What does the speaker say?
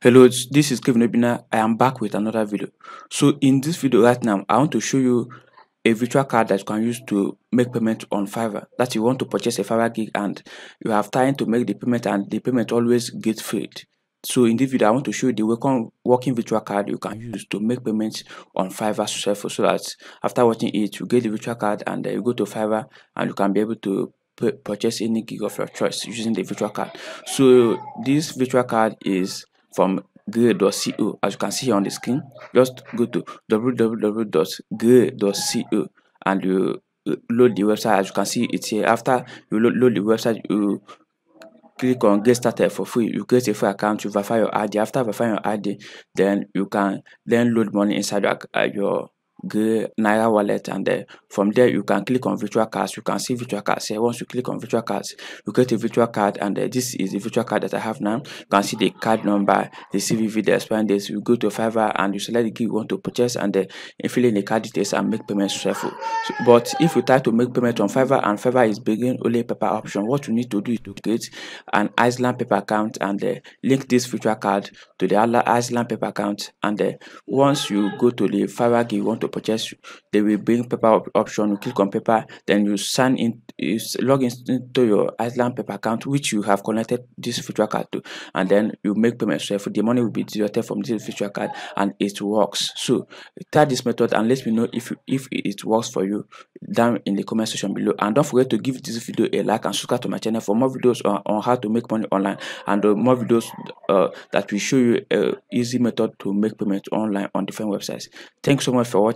hello this is kevin obinna i am back with another video. So in this video right now i want to show you a virtual card that you can use to make payment on fiverr. That you want to purchase a fiverr gig and you have time to make the payment and the payment always gets failed so in this video i want to show you the working working virtual card you can use to make payments on fiverr successful so that after watching it you get the virtual card and uh, you go to fiverr and you can be able to purchase any gig of your choice using the virtual card. So this virtual card is from gray.co as you can see on the screen just go to www.gray.co and you load the website. As you can see it here. After you load, load the website you click on get started for free. You create a free account you verify your id after verifying your id then you can then load money inside your, uh, your Grey Naira wallet and uh, from there you can click on virtual cards. You can see virtual cards here. Once you click on virtual cards you get a virtual card and uh, this is the virtual card that I have now. You can see the card number the CVV the expiring date. You go to Fiverr and you select the key you want to purchase and uh, fill in the card details and make payment successful. So, but if you try to make payment on Fiverr and Fiverr is beginning only PayPal option what you need to do is to create an Iceland PayPal account and uh, link this virtual card to the Iceland PayPal account. And once you go to the Fiverr you want to purchase they will bring PayPal option. You click on PayPal then you sign in you log into your Iceland PayPal account which you have connected this virtual card to. And then you make payment so the money will be deducted from this virtual card and it works. So try this method and let me know if if it works for you down in the comment section below. And don't forget to give this video a like and subscribe to my channel for more videos on, on how to make money online and uh, more videos uh, that will show you a easy method to make payment online on different websites. Thanks so much for